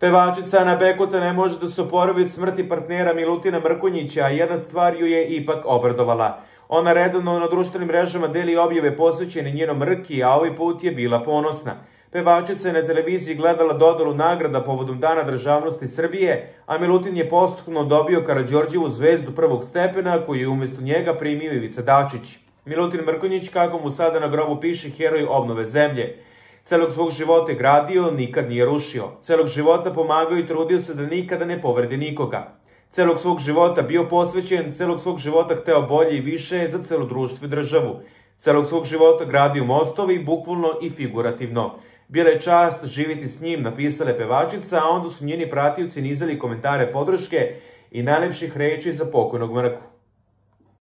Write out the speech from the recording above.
Pevačica Ana Bekuta ne može da se oporavi od smrti partnera Milutina Mrkonjića, a jedna stvar ju je ipak obradovala. Ona redovno na društvenim mrežama deli objave posvećene njenom mrki, a ovaj put je bila ponosna. Pevačica je na televiziji gledala dodolu nagrada povodom Dana državnosti Srbije, a Milutin je postupno dobio Karadžorđevu zvezdu prvog stepena koju je umesto njega primio Ivica Dačić. Milutin Mrkonjić, kako mu sada na grobu piše, heroj obnove zemlje. Celog svog života je gradio, nikad nije rušio. Celog života pomagao i trudio se da nikada ne povredi nikoga. Celog svog života bio posvećen, celog svog života hteo bolje i više za celo društvo i državu. Celog svog života gradio mostovi, bukvalno i figurativno. Bila je čast živiti s njim, napisale pevačica, a onda su njeni pratioci nizali komentare podrške i najlepših reči za pokojnog Mrku.